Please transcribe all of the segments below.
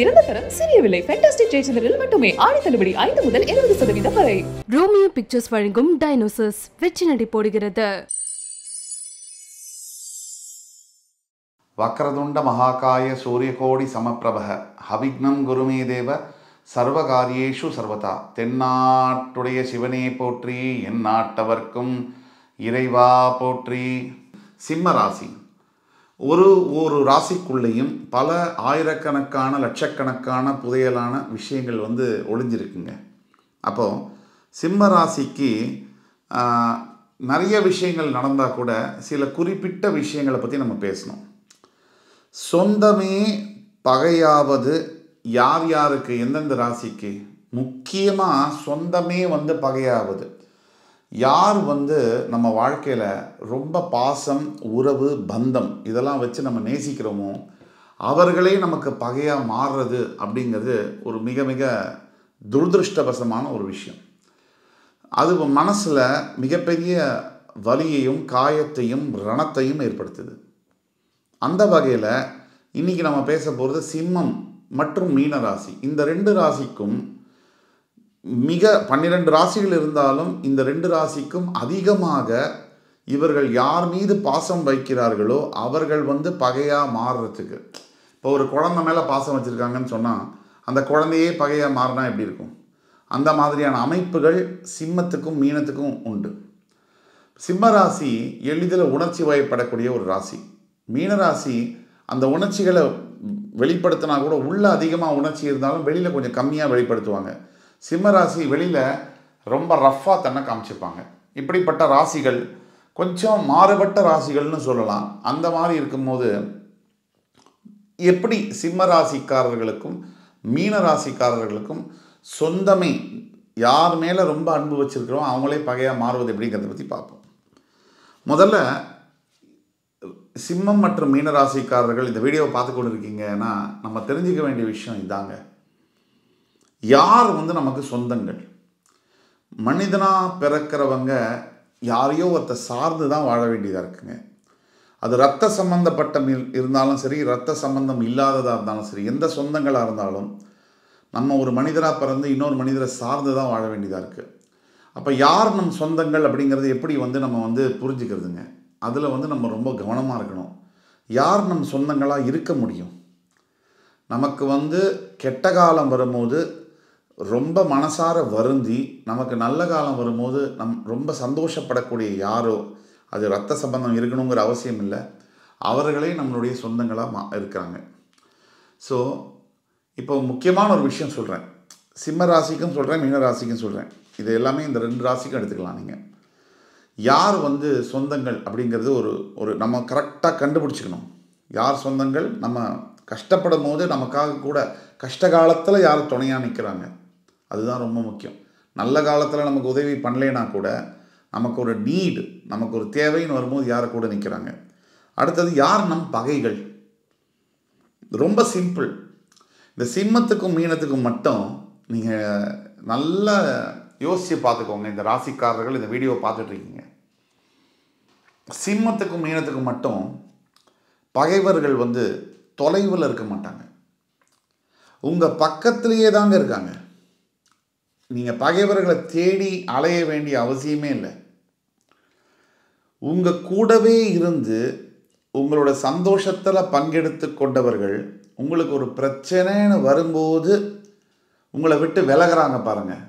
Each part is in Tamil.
சிறந்த தரம் சிறிய விலை ஃபேண்டாஸ்டிக் ஜெயச்சந்திரில் மட்டுமே ஆடி தள்ளுபடி ஐந்து முதல் இருபது சதவீதம் வரை. ரோமியோ பிக்சர்ஸ் வழங்கும் டைனோசர்ஸ் வெற்றி நடை போடுகிறது. வக்ரதுண்ட மகாகாய சூரியகோடி சமப்பிரபக ஹவிக்னம் குருமே தேவ சர்வகாரியேஷு சர்வதா தென்னாட்டுடைய சிவனே போற்றி என் நாட்டவர்க்கும் இறைவா போற்றி. சிம்ம ராசி. ஒரு ஒரு ராசிக்குள்ளேயும் பல ஆயிரக்கணக்கான லட்சக்கணக்கான புதையலான விஷயங்கள் வந்து ஒளிஞ்சிருக்குங்க. அப்போது சிம்ம ராசிக்கு நிறைய விஷயங்கள் நடந்தால் கூட சில குறிப்பிட்ட விஷயங்களை பற்றி நம்ம பேசணும். சொந்தமே பகையாவது யார் யாருக்கு எந்தெந்த ராசிக்கு? முக்கியமாக சொந்தமே வந்து பகையாவது. யார் வந்து நம்ம வாழ்க்கையில் ரொம்ப பாசம் உறவு பந்தம் இதெல்லாம் வச்சு நம்ம நேசிக்கிறோமோ அவர்களே நமக்கு பகையாக மாறுறது அப்படிங்கிறது ஒரு மிக மிக துரதிருஷ்டவசமான ஒரு விஷயம். அது மனசில் மிகப்பெரிய வலியையும் காயத்தையும் ரணத்தையும் ஏற்படுத்துது. அந்த வகையில் இன்றைக்கி நம்ம பேச போகிறது சிம்மம் மற்றும் மீன ராசி. இந்த ரெண்டு ராசிக்கும் மிக பன்னிரெண்டு ராசிகள் இருந்தாலும் இந்த ரெண்டு ராசிக்கும் அதிகமாக இவர்கள் யார் மீது பாசம் வைக்கிறார்களோ அவர்கள் வந்து பகையாக மாறுறதுக்கு. இப்போ ஒரு குழந்தை மேலே பாசம் வச்சுருக்காங்கன்னு சொன்னால் அந்த குழந்தையே பகையாக மாறினா எப்படி இருக்கும்? அந்த மாதிரியான அமைப்புகள் சிம்மத்துக்கும் மீனத்துக்கும் உண்டு. சிம்ம ராசி எளிதில் உணர்ச்சி வயப்படக்கூடிய ஒரு ராசி. மீனராசி அந்த உணர்ச்சிகளை வெளிப்படுத்தினா கூட உள்ளே அதிகமாக உணர்ச்சி இருந்தாலும் வெளியில் கொஞ்சம் கம்மியாக வெளிப்படுத்துவாங்க. சிம்ம ராசி வெளியில் ரொம்ப ரஃப்பாக தன்னை காமிச்சிருப்பாங்க இப்படிப்பட்ட ராசிகள் கொஞ்சம் மாறுபட்ட ராசிகள்னு சொல்லலாம். அந்த மாதிரி இருக்கும்போது எப்படி சிம்ம ராசிக்காரர்களுக்கும் மீன ராசிக்காரர்களுக்கும் சொந்தமே யார் மேலே ரொம்ப அன்பு வச்சுருக்கிறோம் அவங்களே பகையாக மாறுவது எப்படிங்கிறத பற்றி பார்ப்போம். முதல்ல சிம்மம் மற்றும் மீன ராசிக்காரர்கள் இந்த வீடியோவை பார்த்து கொண்டு இருக்கீங்கன்னா நம்ம தெரிஞ்சுக்க வேண்டிய விஷயம் இதாங்க. யார் வந்து நமக்கு சொந்தங்கள்? மனிதனாக பிறக்கிறவங்க யாரையோ ஒருத்த சார்ந்து தான் வாழ வேண்டியதாக இருக்குங்க. அது ரத்த சம்பந்தப்பட்ட மில்- இருந்தாலும் சரி ரத்த சம்பந்தம் இல்லாததாக இருந்தாலும் சரி எந்த சொந்தங்களாக இருந்தாலும் நம்ம ஒரு மனிதராக பிறந்து இன்னொரு மனிதரை சார்ந்து தான் வாழ வேண்டியதாக இருக்குது அப்போ யார் நம் சொந்தங்கள் அப்படிங்கிறது எப்படி வந்து நம்ம வந்து புரிஞ்சுக்கிறதுங்க? அதில் வந்து நம்ம ரொம்ப கவனமாக இருக்கணும். யார் நம் சொந்தங்களாக இருக்க முடியும்? நமக்கு வந்து கெட்ட காலம் வரும்போது ரொம்ப மனசார வருந்தி நமக்கு நல்ல காலம் வரும்போது நம் ரொம்ப சந்தோஷப்படக்கூடிய யாரோ அது ரத்த சம்பந்தம் இருக்கணுங்கிற அவசியம் இல்லை. அவர்களே நம்மளுடைய சொந்தங்களாக மா இருக்கிறாங்க. ஸோ இப்போ முக்கியமான ஒரு விஷயம் சொல்கிறேன் சிம்ம ராசிக்கும் சொல்கிறேன் மீன ராசிக்கும் சொல்கிறேன் இது எல்லாமே இந்த ரெண்டு ராசிக்கும் எடுத்துக்கலாம் நீங்கள் யார் வந்து சொந்தங்கள் அப்படிங்கிறது ஒரு ஒரு நம்ம கரெக்டாக கண்டுபிடிச்சிக்கணும். யார் சொந்தங்கள்? நம்ம கஷ்டப்படும் போது நமக்காக கூட கஷ்ட காலத்தில் யார் துணையாக நிற்கிறாங்க அதுதான் ரொம்ப முக்கியம். நல்ல காலத்தில் நமக்கு உதவி பண்ணலைன்னா கூட நமக்கு ஒரு நீடு நமக்கு ஒரு தேவைன்னு வரும்போது யார் கூட நிற்கிறாங்க அடுத்தது யார் நம் பகைகள்? ரொம்ப சிம்பிள் இந்த சிம்மத்துக்கும் மீனத்துக்கும் மட்டும் நீங்கள் நல்லா யோசித்து பார்த்துக்கோங்க. இந்த ராசிக்காரர்கள் இந்த வீடியோவை பார்த்துட்ருக்கீங்க. சிம்மத்துக்கும் மீனத்துக்கும் மட்டும் பகைவர்கள் வந்து தொலைவில் இருக்க மாட்டாங்க. உங்கள் பக்கத்துலேயே தாங்க இருக்காங்க. நீங்கள் பகைவர்களை தேடி அலைய வேண்டிய அவசியமே இல்லை. உங்கள் கூடவே இருந்து உங்களோட சந்தோஷத்தில் பங்கெடுத்து கொண்டவர்கள் உங்களுக்கு ஒரு பிரச்சனைன்னு வரும்போது உங்களை விட்டு விலகுறாங்க பாருங்கள்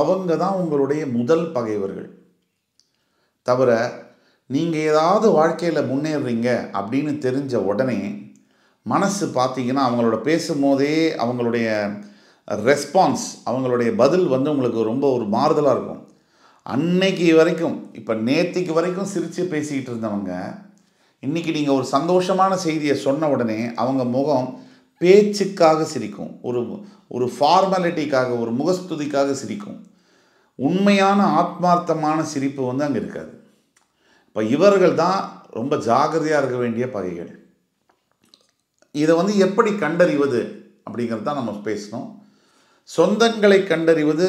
அவங்க தான் உங்களுடைய முதல் பகைவர்கள். தவிர நீங்கள் ஏதாவது வாழ்க்கையில் முன்னேறுறீங்க அப்படின்னு தெரிஞ்ச உடனே மனசு பார்த்தீங்கன்னா அவங்களோட பேசும்போதே அவங்களுடைய ரெஸ்பான்ஸ் அவங்களுடைய பதில் வந்து உங்களுக்கு ரொம்ப ஒரு மாறுதலாக இருக்கும். அன்னைக்கு வரைக்கும் இப்போ நேத்திக்கு வரைக்கும் சிரித்து பேசிக்கிட்டு இருந்தவங்க இன்றைக்கி நீங்கள் ஒரு சந்தோஷமான செய்தியை சொன்ன உடனே அவங்க முகம் பேச்சுக்காக சிரிக்கும். ஒரு ஒரு ஃபார்மாலிட்டிக்காக ஒரு முகஸ்துதிக்காக சிரிக்கும். உண்மையான ஆத்மார்த்தமான சிரிப்பு வந்து அங்கே இருக்காது. இப்போ இவர்கள் தான் ரொம்ப ஜாகிரதையாக இருக்க வேண்டிய பகைகள். இதை வந்து எப்படி கண்டறிவது அப்படிங்கிறது தான் நம்ம பேசணும். சொந்தங்களை கண்டறிவது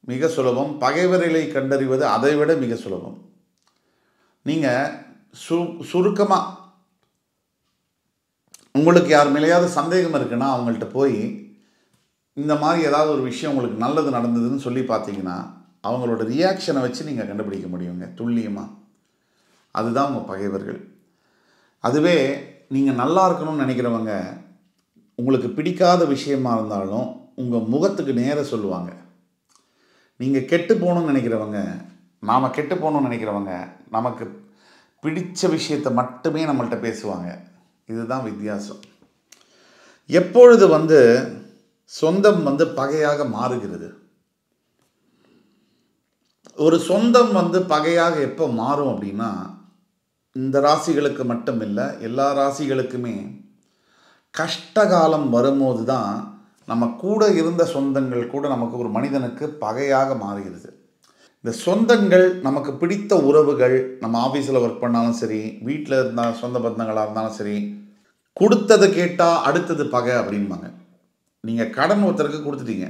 மிக சுலபம் பகைவர்களை கண்டறிவது அதை விட மிக சுலபம். நீங்கள் சு சுருக்கமாக உங்களுக்கு யார் மேலேயாவது சந்தேகம் இருக்குன்னா அவங்கள்ட்ட போய் இந்த மாதிரி ஏதாவது ஒரு விஷயம் உங்களுக்கு நல்லது நடந்ததுன்னு சொல்லி பார்த்தீங்கன்னா அவங்களோட ரியாக்ஷனை வச்சு நீங்கள் கண்டுபிடிக்க முடியுங்க துல்லியமாக அதுதான் உங்கள் பகைவர்கள். அதுவே நீங்கள் நல்லா இருக்கணும்னு நினைக்கிறவங்க உங்களுக்கு பிடிக்காத விஷயமா இருந்தாலும் உங்கள் முகத்துக்கு நேர சொல்லுவாங்க. நீங்கள் கெட்டு போகணும்னு நினைக்கிறவங்க நாம் கெட்டு போகணும்னு நினைக்கிறவங்க நமக்கு பிடித்த விஷயத்தை மட்டுமே நம்மள்கிட்ட பேசுவாங்க. இதுதான் வித்தியாசம். எப்பொழுது வந்து சொந்தம் வந்து பகையாக மாறுகிறது? ஒரு சொந்தம் வந்து பகையாக எப்போ மாறும் அப்படின்னா இந்த ராசிகளுக்கு மட்டும் இல்லை எல்லா ராசிகளுக்குமே கஷ்டகாலம் வரும்போது தான் நம்ம கூட இருந்த சொந்தங்கள் கூட நமக்கு ஒரு மனிதனுக்கு பகையாக மாறுகிறது இந்த சொந்தங்கள் நமக்கு பிடித்த உறவுகள் நம்ம ஆஃபீஸில் ஒர்க் பண்ணாலும் சரி வீட்டில் இருந்தால் சொந்த பந்தங்களாக இருந்தாலும் சரி கொடுத்ததை கேட்டால் அடுத்தது பகை அப்படிம்பாங்க. நீங்கள் கடன் ஒருத்தருக்கு கொடுத்துட்டீங்க.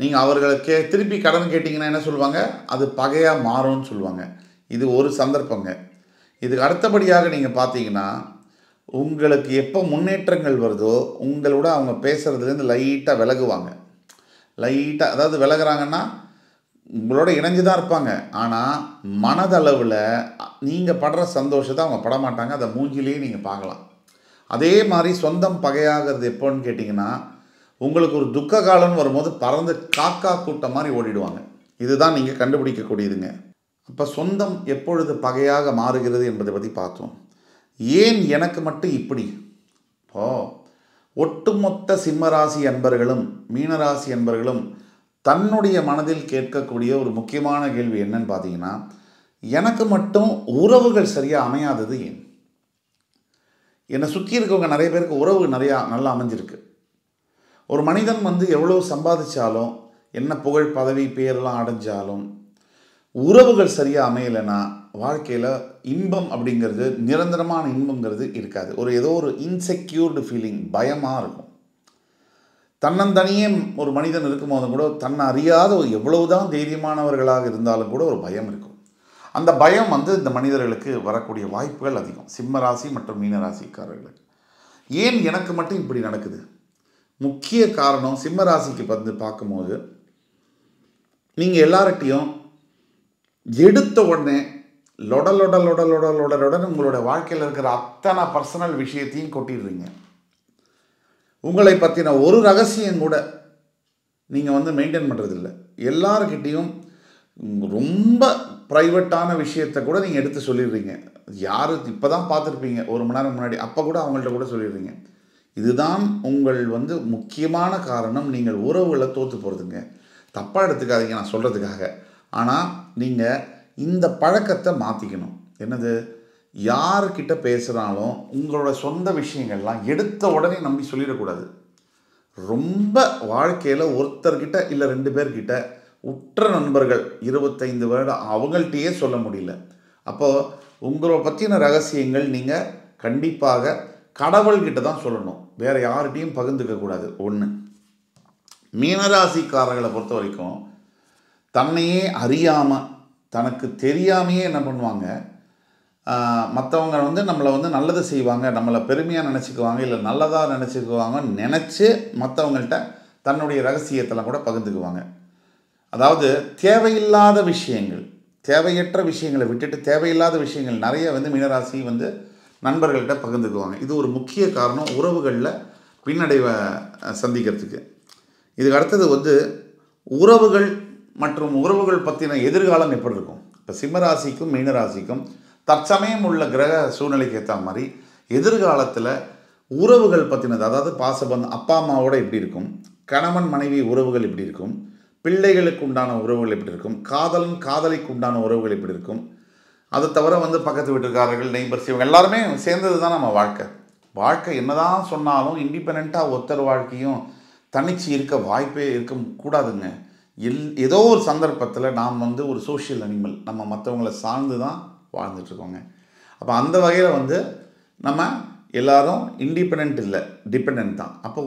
நீங்கள் அவர்களை கே திருப்பி கடன் கேட்டிங்கன்னா என்ன சொல்லுவாங்க? அது பகையாக மாறும்னு சொல்லுவாங்க. இது ஒரு சந்தர்ப்பங்க. இதுக்கு அடுத்தபடியாக நீங்கள் பார்த்தீங்கன்னா உங்களுக்கு எப்போ முன்னேற்றங்கள் வருதோ உங்களோட அவங்க பேசுகிறதுலேருந்து லைட்டாக விலகுவாங்க. லைட்டாக அதாவது விலகிறாங்கன்னா உங்களோட இணைஞ்சு தான் இருப்பாங்க. ஆனால் மனதளவில் நீங்கள் படுற சந்தோஷத்தை அவங்க பட மாட்டாங்க அதை மூஞ்சிலேயே நீங்கள் பார்க்கலாம். அதே மாதிரி சொந்தம் பகையாகிறது எப்போன்னு கேட்டிங்கன்னா உங்களுக்கு ஒரு துக்க காலம்னு வரும்போது பறந்து காக்கா கூட்டம் மாதிரி ஓடிடுவாங்க. இதுதான் நீங்கள் கண்டுபிடிக்கக்கூடியதுங்க. அப்போ சொந்தம் எப்பொழுது பகையாக மாறுகிறது என்பதை பற்றி பார்த்தோம். ஏன் எனக்கு மட்டும் இப்படி? இப்போ ஒட்டுமொத்த சிம்மராசி அன்பர்களும் மீனராசி அன்பர்களும் தன்னுடைய மனதில் கேட்கக்கூடிய ஒரு முக்கியமான கேள்வி என்னன்னு பார்த்தீங்கன்னா எனக்கு மட்டும் உறவுகள் சரியாக அமையாதது ஏன்? என்னை சுற்றி இருக்கவங்க நிறைய பேருக்கு உறவு நிறையா நல்லா அமைஞ்சிருக்கு. ஒரு மனிதன் வந்து எவ்வளோ சம்பாதிச்சாலும் என்ன புகழ் பதவி பேரெல்லாம் அடைஞ்சாலும் உறவுகள் சரியாக அமையலைன்னா வாழ்க்கையில் இன்பம் அப்படிங்கிறது நிரந்தரமான இன்பங்கிறது இருக்காது. ஒரு ஏதோ ஒரு இன்செக்யூர்டு ஃபீலிங் பயமாக இருக்கும். தன்னந்தனியே ஒரு மனிதன் இருக்கும்போது கூட தன்னை அறியாத எவ்வளவு எவ்வளவுதான் தைரியமானவர்களாக இருந்தாலும் கூட ஒரு பயம் இருக்கும். அந்த பயம் வந்து இந்த மனிதர்களுக்கு வரக்கூடிய வாய்ப்புகள் அதிகம். சிம்ம ராசி மற்றும் மீன ராசிக்காரர்களுக்கு. ஏன் எனக்கு மட்டும் இப்படி நடக்குது? முக்கிய காரணம் சிம்ம ராசிக்கு வந்து பார்க்கும்போது நீங்கள் எல்லார்கிட்டையும் எடுத்த உடனே லொட லொட லொட லொட லொட லொடன்னு உங்களோட வாழ்க்கையில் இருக்கிற அத்தனை பர்சனல் விஷயத்தையும் கொட்டிடுறீங்க. உங்களை பற்றின ஒரு ரகசியம் கூட நீங்கள் வந்து மெயின்டைன் பண்ணுறதில்ல எல்லாருக்கிட்டேயும் ரொம்ப ப்ரைவேட்டான விஷயத்தை கூட நீங்கள் எடுத்து சொல்லிடுறீங்க. யார் இப்போ தான் பார்த்துருப்பீங்க ஒரு மணி நேரம் முன்னாடி அப்போ கூட அவங்கள்ட்ட கூட சொல்லிடுறீங்க. இதுதான் உங்கள் வந்து முக்கியமான காரணம். நீங்கள் உறவுகளை தோற்று போகிறதுங்க தப்பாக எடுத்துக்காதீங்க நான் சொல்கிறதுக்காக ஆனால் நீங்கள் இந்த பழக்கத்தை மாற்றிக்கணும் என்னது? யார்கிட்ட பேசுகிறாலும் உங்களோட சொந்த விஷயங்கள்லாம் எடுத்த உடனே நம்பி சொல்லிடக்கூடாது. ரொம்ப வாழ்க்கையில் ஒருத்தர்கிட்ட இல்லை ரெண்டு பேர்கிட்ட உற்ற நண்பர்கள் இருபத்தைந்து வருடம் அவங்கள்ட்டயே சொல்ல முடியல. அப்போது உங்களை பற்றின ரகசியங்கள் நீங்கள் கண்டிப்பாக கடவுள்கிட்ட தான் சொல்லணும். வேறு யார்கிட்டையும் பகிர்ந்துக்கக்கூடாது ஒன்று மீனராசிக்காரர்களை பொறுத்த வரைக்கும் தன்னையே அறியாமல் தனக்கு தெரியாமையே என்ன பண்ணுவாங்க? மற்றவங்க வந்து நம்மளை வந்து நல்லது செய்வாங்க நம்மளை பெருமையாக நினச்சிக்குவாங்க இல்லை நல்லதாக நினச்சிக்குவாங்க நினச்சி மற்றவங்கள்ட்ட தன்னுடைய ரகசியத்தெல்லாம் கூட பகிர்ந்துக்குவாங்க. அதாவது தேவையில்லாத விஷயங்கள் தேவையற்ற விஷயங்களை விட்டுட்டு தேவையில்லாத விஷயங்கள் நிறைய வந்து மீனராசி வந்து நண்பர்கள்ட்ட பகிர்ந்துக்குவாங்க. இது ஒரு முக்கிய காரணம் உறவுகளில் பின்னடைவை சந்திக்கிறதுக்கு. இதுக்கு அடுத்தது வந்து உறவுகள் மற்றும் உறவுகள் பற்றின எதிர்காலம் எப்படி இருக்கும்? இப்போ சிம்மராசிக்கும் மீனராசிக்கும் தற்சமயம் உள்ள கிரக சூழ்நிலைக்கு ஏற்ற மாதிரி எதிர்காலத்தில் உறவுகள் பற்றினது அதாவது பாசபந்தம் அப்பா அம்மாவோட எப்படி இருக்கும்? கணவன் மனைவி உறவுகள் எப்படி இருக்கும்? பிள்ளைகளுக்கு உண்டான உறவுகள் எப்படி இருக்கும்? காதலன் காதலிக்கு உண்டான உறவுகள் எப்படி இருக்கும்? அதை தவிர வந்து பக்கத்து வீட்டுக்காரர்கள் நெய்பர்ஸ் இவங்க எல்லாருமே சேர்ந்தது தான் நம்ம வாழ்க்கை. வாழ்க்கை என்னதான் சொன்னாலும் இண்டிபெண்ட்டாக ஒருத்தர் வாழ்க்கையும் தனிச்சு இருக்க வாய்ப்பே இருக்க கூடாதுங்க. எல் ஏதோ ஒரு சந்தர்ப்பத்தில் நாம் வந்து ஒரு சோஷியல் அனிமல் நம்ம மற்றவங்கள சார்ந்து தான் வாழ்ந்துட்டுருக்கோங்க அப்போ அந்த வகையில் வந்து நம்ம எல்லாரும் இண்டிபெண்ட் இல்லை டிபெண்ட் தான். அப்போ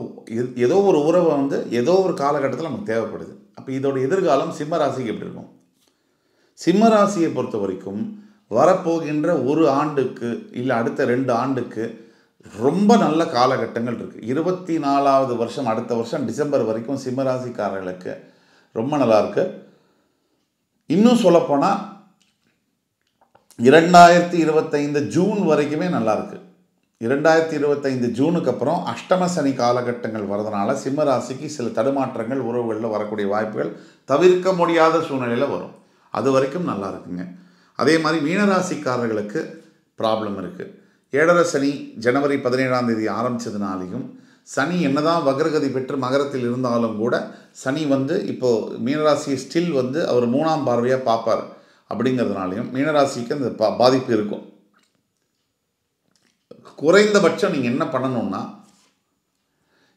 ஏதோ ஒரு உறவை வந்து ஏதோ ஒரு காலகட்டத்தில் நமக்கு தேவைப்படுது. அப்போ இதோட எதிர்காலம் சிம்மராசிக்கு எப்படி இருக்கும்? சிம்மராசியை பொறுத்த வரைக்கும் வரப்போகின்ற ஒரு ஆண்டுக்கு இல்லை அடுத்த ரெண்டு ஆண்டுக்கு ரொம்ப நல்ல காலகட்டங்கள் இருக்குது இருபத்தி நாலாவது வருஷம் அடுத்த வருஷம் டிசம்பர் வரைக்கும் சிம்மராசிக்காரர்களுக்கு ரொம்ப நல்லாயிருக்கு இன்னும் சொல்லப்போனால் இரண்டாயிரத்தி இருபத்தைந்து ஜூன் வரைக்குமே நல்லாயிருக்கு இரண்டாயிரத்தி இருபத்தைந்து ஜூனுக்கு அப்புறம் அஷ்டம சனி காலகட்டங்கள் வரதுனால சிம்ம ராசிக்கு சில தடுமாற்றங்கள் உறவுகளில் வரக்கூடிய வாய்ப்புகள் தவிர்க்க முடியாத சூழ்நிலையில் வரும். அது வரைக்கும் நல்லா இருக்குங்க அதே மாதிரி மீனராசிக்காரர்களுக்கு ப்ராப்ளம் இருக்குது ஏழரை சனி ஜனவரி பதினேழாம் தேதி ஆரம்பித்ததுனாலையும் சனி என்னதான் வக்ரகதி பெற்று மகரத்தில் இருந்தாலும் கூட சனி வந்து இப்போது மீனராசியை ஸ்டில் வந்து அவர் மூணாம் பார்வையாக பார்ப்பார். அப்படிங்கிறதுனாலையும் மீனராசிக்கு அந்த பா பாதிப்பு இருக்கும். குறைந்தபட்சம் நீங்கள் என்ன பண்ணணும்னா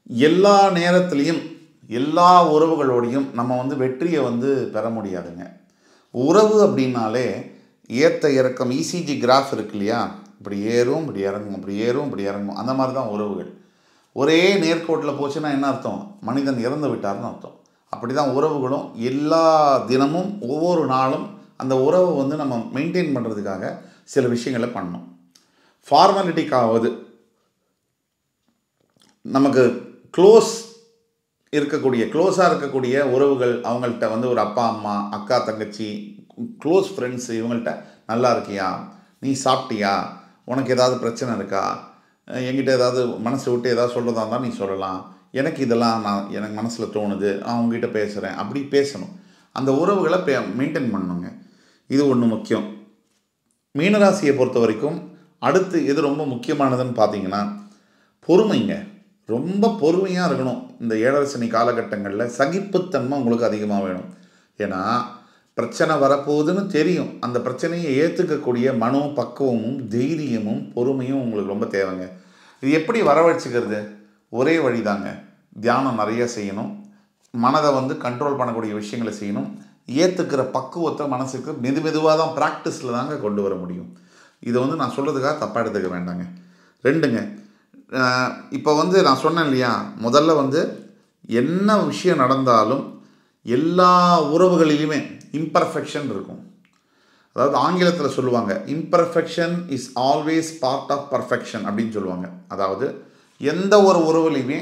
எல்லா நேரத்துலேயும் எல்லா உறவுகளோடையும் நம்ம வந்து வெற்றியை வந்து பெற முடியாதுங்க. உறவு அப்படின்னாலே ஏத்த இறக்கம் இசிஜி கிராஃப் இருக்கு இல்லையா? இப்படி ஏறும் இப்படி இறங்கும் இப்படி ஏறும் இப்படி இறங்கும் அந்த மாதிரி தான் உறவுகள். ஒரே நேர்கோட்டில் போச்சுன்னா என்ன அர்த்தம்? மனிதன் இறந்து விட்டார்னு அர்த்தம். அப்படி தான் உறவுகளும் எல்லா தினமும் ஒவ்வொரு நாளும் அந்த உறவை வந்து நம்ம மெயின்டைன் பண்ணுறதுக்காக சில விஷயங்களை பண்ணணும். ஃபார்மாலிட்டிக்காவது நமக்கு க்ளோஸ் இருக்கக்கூடிய க்ளோஸாக இருக்கக்கூடிய உறவுகள் அவங்கள்ட்ட வந்து ஒரு அப்பா அம்மா அக்கா தங்கச்சி க்ளோஸ் ஃப்ரெண்ட்ஸு இவங்கள்ட்ட நல்லா இருக்கியா? நீ சாப்பிட்டியா? உனக்கு ஏதாவது பிரச்சனை இருக்கா? என்கிட்ட ஏதாவது மனசை விட்டு ஏதாவது சொல்கிறதா இருந்தால் நீ சொல்லலாம். எனக்கு இதெல்லாம் நான் எனக்கு மனசில் தோணுது. நான் உங்ககிட்ட பேசுகிறேன் அப்படி பேசணும். அந்த உறவுகளை பே மெயின்டைன் பண்ணணுங்க. இது ஒன்று முக்கியம். மீனராசியை பொறுத்த வரைக்கும் அடுத்து எது ரொம்ப முக்கியமானதுன்னு பார்த்தீங்கன்னா பொறுமைங்க. ரொம்ப பொறுமையாக இருக்கணும். இந்த ஏழரசனி காலகட்டங்களில் சகிப்புத்தன்மை உங்களுக்கு அதிகமாக வேணும். ஏன்னா பிரச்சனை வரப்போகுதுன்னு தெரியும். அந்த பிரச்சனையை ஏற்றுக்கக்கூடிய மனோ பக்குவமும் தைரியமும் பொறுமையும் உங்களுக்கு ரொம்ப தேவைங்க. இது எப்படி வரவழைச்சிக்கிறது? ஒரே வழி தாங்க தியானம் நிறைய செய்யணும். மனதை வந்து கண்ட்ரோல் பண்ணக்கூடிய விஷயங்களை செய்யணும். ஏற்றுக்கிற பக்குவத்தை மனசுக்கு மெது மெதுவாக தான் ப்ராக்டிஸில் தாங்க கொண்டு வர முடியும். இதை வந்து நான் சொல்கிறதுக்காக தப்பாக எடுத்துக்க வேண்டாங்க. ரெண்டுங்க இப்போ வந்து நான் சொன்னேன் இல்லையா? முதல்ல வந்து என்ன விஷயம் நடந்தாலும் எல்லா உறவுகளிலுமே இம்பர்ஃபெக்ஷன் இருக்கும். அதாவது ஆங்கிலத்தில் சொல்லுவாங்க imperfection is always part of perfection அப்படின்னு சொல்லுவாங்க. அதாவது எந்த ஒரு உறவுலையுமே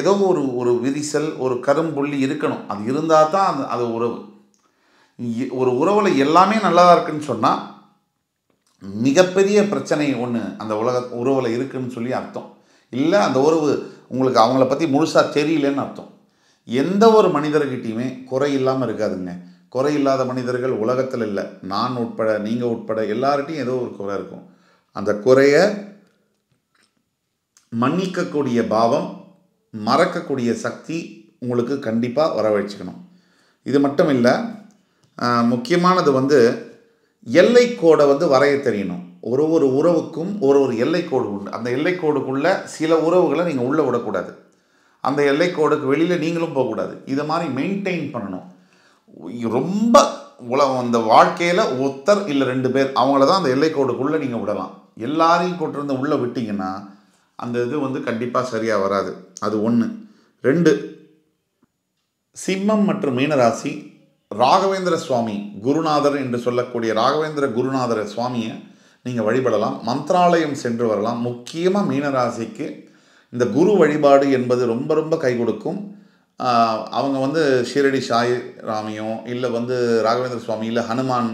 ஏதோ ஒரு ஒரு விரிசல் ஒரு கரும்புள்ளி இருக்கணும். அது இருந்தால் தான் அது அது உறவு. ஒரு உறவில் எல்லாமே நல்லதாக இருக்குன்னு சொன்னால் மிகப்பெரிய பிரச்சனை ஒன்று அந்த உலக உறவில் இருக்குதுன்னு சொல்லி அர்த்தம். இல்லை அந்த உறவு உங்களுக்கு அவங்கள பற்றி முழுசாக தெரியலன்னு அர்த்தம். எந்த ஒரு மனிதர்கிட்டையுமே குறை இல்லாமல் இருக்காதுங்க. குறை இல்லாத மனிதர்கள் உலகத்தில் இல்லை. நான் உட்பட நீங்கள் உட்பட எல்லார்ட்டையும் ஏதோ ஒரு குறை இருக்கும். அந்த குறையை மன்னிக்கக்கூடிய பாவம் மறக்கக்கூடிய சக்தி உங்களுக்கு கண்டிப்பாக வரவழைச்சிக்கணும். இது மட்டும் இல்லை முக்கியமானது வந்து எல்லைக்கோடை வந்து வரைய தெரியணும். ஒரு ஒரு உறவுக்கும் ஒரு ஒரு எல்லைக்கோடு உண்டு. அந்த எல்லைக்கோடுக்குள்ளே சில உறவுகளை நீங்கள் உள்ளே விடக்கூடாது. அந்த எல்லைக்கோடுக்கு வெளியில் நீங்களும் போகக்கூடாது. இதை மாதிரி மெயின்டைன் பண்ணணும். ரொம்ப உலகம் அந்த வாழ்க்கையில் ஒருத்தர் இல்லை ரெண்டு பேர் அவங்கள தான் அந்த எல்லைக்கோடுக்குள்ளே நீங்கள் விடலாம். எல்லாரையும் கொட்டிருந்து உள்ளே விட்டிங்கன்னா அந்த இது வந்து கண்டிப்பாக சரியாக வராது. அது ஒன்று ரெண்டு சிம்மம் மற்றும் மீனராசி ராகவேந்திர சுவாமி குருநாதர் என்று சொல்லக்கூடிய ராகவேந்திர குருநாதர சுவாமியை நீங்கள் வழிபடலாம். மந்த்ராலயம் சென்று வரலாம். முக்கியமாக மீனராசிக்கு இந்த குரு வழிபாடு என்பது ரொம்ப ரொம்ப கை கொடுக்கும். அவங்க வந்து ஷீரடி சாய் ராமியோ இல்லை வந்து ராகவேந்திர சுவாமி இல்லை ஹனுமான்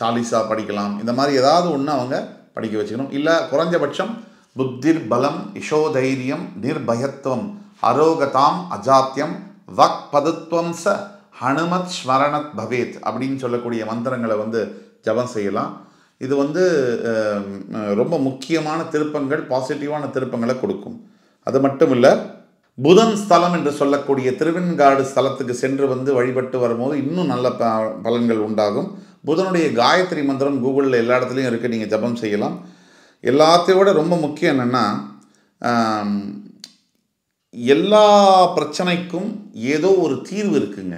சாலிசா படிக்கலாம். இந்த மாதிரி ஏதாவது ஒன்று அவங்க படிக்க வச்சுக்கணும். இல்லை குறைஞ்சபட்சம் புத்திர் பலம் இஷோதைரியம் நிர்பயத்துவம் அரோகதாம் அஜாத்தியம் வக் பதுத்வம் ச ஹனுமத் ஸ்மரணத் பவேத் அப்படின்னு சொல்லக்கூடிய மந்திரங்களை வந்து ஜபம் செய்யலாம். இது வந்து ரொம்ப முக்கியமான திருப்பங்கள் பாசிட்டிவான திருப்பங்களை கொடுக்கும். அது மட்டும் இல்லை புதன் ஸ்தலம் என்று சொல்லக்கூடிய திருவெண்காடு ஸ்தலத்துக்கு சென்று வந்து வழிபட்டு வரும்போது இன்னும் நல்ல ப பலன்கள் உண்டாகும். புதனுடைய காயத்ரி மந்திரம் கூகுளில் எல்லா இடத்துலையும் இருக்குது நீங்கள் ஜபம் செய்யலாம். எல்லாத்தையும் விட ரொம்ப முக்கியம் என்னென்னா எல்லா பிரச்சனைக்கும் ஏதோ ஒரு தீர்வு இருக்குங்க.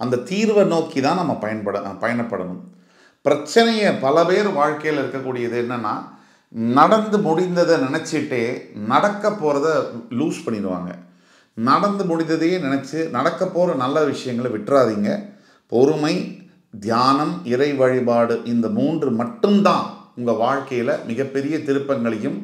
அந்த தீர்வை நோக்கி தான் நம்ம பயன்பட பயணப்படணும். பிரச்சனையை பல பேர் வாழ்க்கையில் இருக்கக்கூடியது என்னென்னா நடந்து முடிந்ததை நினச்சிட்டே நடக்க போகிறத லூஸ் பண்ணிடுவாங்க. நடந்து முடிந்ததையே நினச்சி நடக்க போகிற நல்ல விஷயங்களை விட்டுறாதீங்க. பொறுமை தியானம் இறை வழிபாடு இந்த மூன்று மட்டும்தான் உங்கள் வாழ்க்கையில் மிகப்பெரிய திருப்பங்களையும்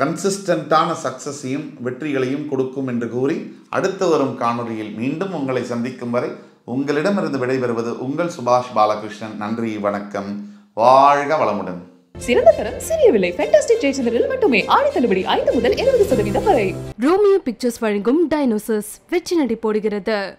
கன்சிஸ்டண்ட்டான சக்ஸஸையும் வெற்றிகளையும் கொடுக்கும் என்று கூறி அடுத்து வரும் காணொளியில் மீண்டும் உங்களை சந்திக்கும் வரை உங்களிடமிருந்து விடைபெறுவது உங்கள் சுபாஷ் பாலகிருஷ்ணன். நன்றி வணக்கம். வாழ்க வளமுடன். சிறந்த தரம் சிறிய விலை. ஃபேண்டாஸ்டிக் ஜெயச்சந்திரில் மட்டுமே ஆடி தள்ளுபடி ஐந்து முதல் இருபது சதவீதம் வரை. ரோமியோ பிக்சர்ஸ் வழங்கும் டைனோசர்ஸ் வெற்றி நடை போடுகிறது.